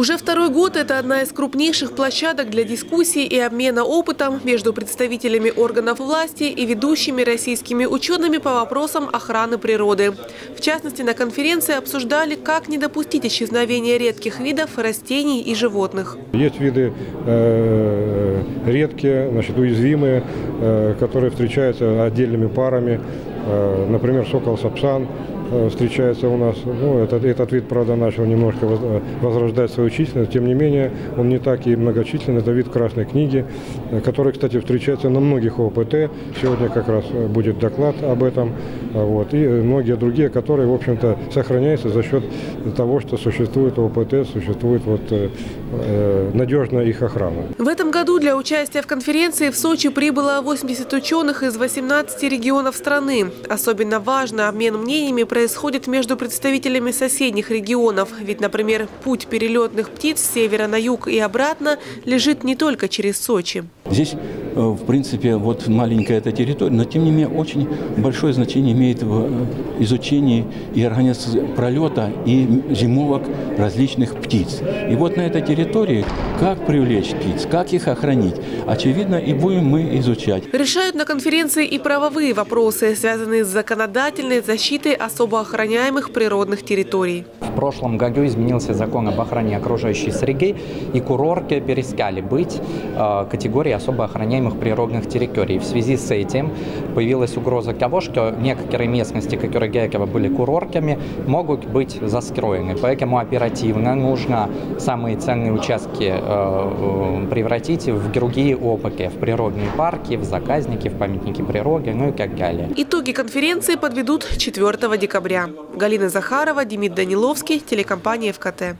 Уже второй год это одна из крупнейших площадок для дискуссий и обмена опытом между представителями органов власти и ведущими российскими учеными по вопросам охраны природы. В частности, на конференции обсуждали, как не допустить исчезновения редких видов растений и животных. Есть виды э, редкие, значит, уязвимые, э, которые встречаются отдельными парами. Э, например, сокол сапсан э, встречается у нас. Ну, этот, этот вид, правда, начал немножко э, возрождать свою численность. Тем не менее, он не так и многочисленный. Это вид красной книги, э, который, кстати, встречается на многих ОПТ. Сегодня как раз э, будет доклад об этом. А Вот. И э, многие другие, которые, в общем-то, сохраняются за счет того, что существует ОПТ, существует вот, э, э, надежная их охрана. В этом году для участия в конференции в Сочи прибыло 80 ученых из 18 регионов страны. Особенно важно, обмен мнениями происходит между представителями соседних регионов. Ведь, например, путь перелетных птиц с севера на юг и обратно лежит не только через Сочи. Здесь, в принципе, вот маленькая эта территория, но тем не менее очень большое значение имеет в э, изучении и организации пролета и зимовок различных птиц. И вот на этой территории как привлечь птиц, как их охранить, очевидно, и будем мы изучать. Решают на конференции и правовые вопросы, связанные с законодательной защитой особо охраняемых природных территорий. В прошлом году изменился закон об охране окружающей среды, и курорты перестали быть э, категорией особо охраняемых природных территорий. В связи с этим появилась угроза того, что некоторые местности, которые до были курортами, могут быть застроены. Поэтому оперативно нужно самые ценные участки э, э, превратить в другие опыты, в природные парки, в заказники, в памятники природы, ну и так далее. Итоги конференции подведут 4 декабря. Галина Захарова, Демид Даниловский, телекомпания ФКТ.